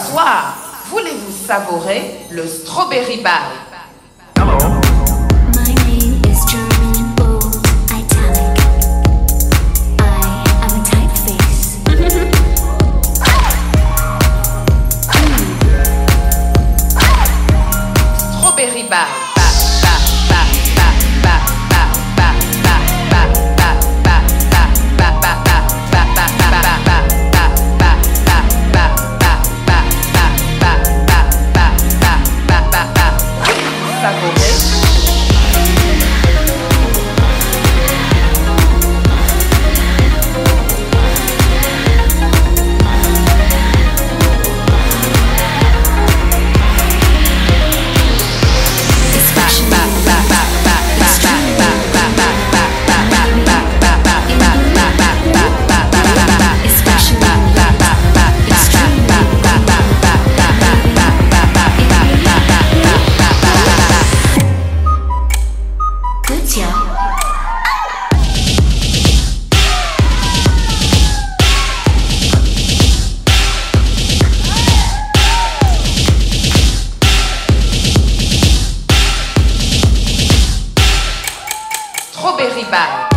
soir, voulez-vous savourer le Strawberry Bar? Hello. My name is German Bold Italic. I am a typeface. Strawberry Bar. okay? Trop Robert Ribal.